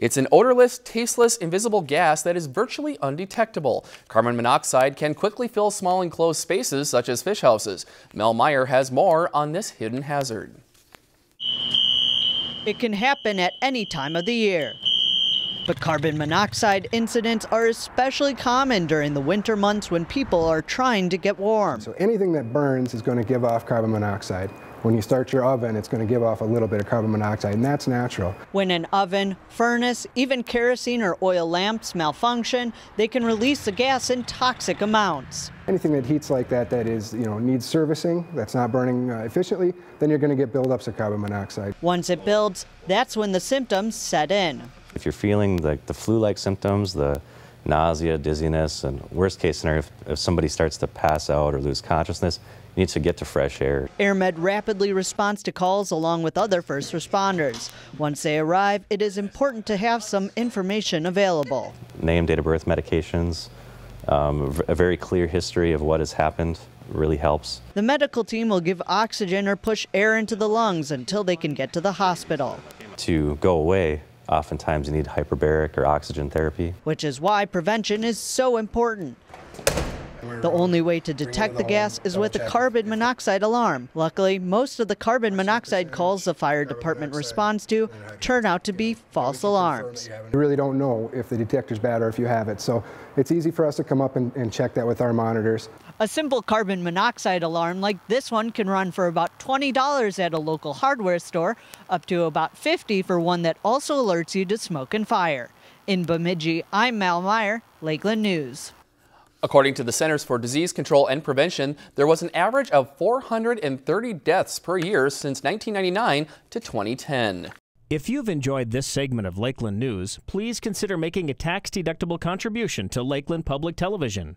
It's an odorless, tasteless, invisible gas that is virtually undetectable. Carbon monoxide can quickly fill small enclosed spaces such as fish houses. Mel Meyer has more on this hidden hazard. It can happen at any time of the year. But carbon monoxide incidents are especially common during the winter months when people are trying to get warm. So anything that burns is going to give off carbon monoxide. When you start your oven, it's going to give off a little bit of carbon monoxide, and that's natural. When an oven, furnace, even kerosene or oil lamps malfunction, they can release the gas in toxic amounts. Anything that heats like that that is, you know, needs servicing, that's not burning uh, efficiently, then you're going to get buildups of carbon monoxide. Once it builds, that's when the symptoms set in. If you're feeling the, the flu-like symptoms, the nausea, dizziness, and worst case scenario, if, if somebody starts to pass out or lose consciousness, you need to get to fresh air. AirMed rapidly responds to calls along with other first responders. Once they arrive, it is important to have some information available. Name, date of birth, medications, um, a very clear history of what has happened really helps. The medical team will give oxygen or push air into the lungs until they can get to the hospital. To go away, oftentimes you need hyperbaric or oxygen therapy. Which is why prevention is so important. The only way to detect the gas is with a carbon monoxide alarm. Luckily, most of the carbon monoxide calls the fire department responds to turn out to be false alarms. You really don't know if the detector's bad or if you have it, so it's easy for us to come up and, and check that with our monitors. A simple carbon monoxide alarm like this one can run for about $20 at a local hardware store, up to about 50 for one that also alerts you to smoke and fire. In Bemidji, I'm Mal Meyer, Lakeland News. According to the Centers for Disease Control and Prevention, there was an average of 430 deaths per year since 1999 to 2010. If you've enjoyed this segment of Lakeland News, please consider making a tax-deductible contribution to Lakeland Public Television.